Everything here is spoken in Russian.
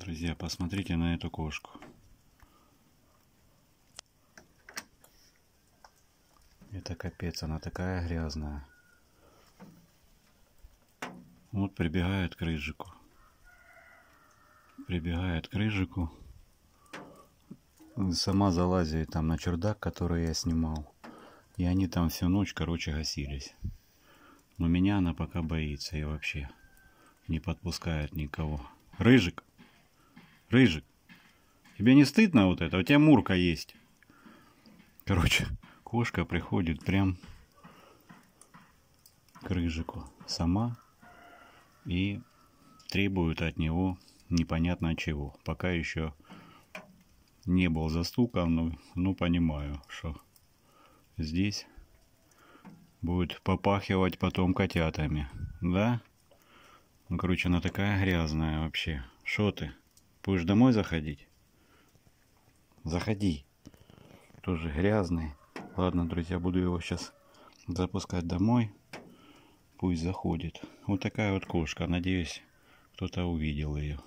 Друзья, посмотрите на эту кошку. Это капец, она такая грязная. Вот прибегает к рыжику. Прибегает к рыжику. Сама залазит там на чердак, который я снимал. И они там всю ночь, короче, гасились. Но меня она пока боится и вообще не подпускает никого. Рыжик! Рыжик! Тебе не стыдно вот это? У тебя мурка есть. Короче, кошка приходит прям к Рыжику сама и требует от него непонятно чего. Пока еще не был застукан, но ну, понимаю, что здесь будет попахивать потом котятами. Да? Ну, короче, она такая грязная вообще. Что ты? Будешь домой заходить? Заходи. Тоже грязный. Ладно, друзья, буду его сейчас запускать домой. Пусть заходит. Вот такая вот кошка. Надеюсь, кто-то увидел ее.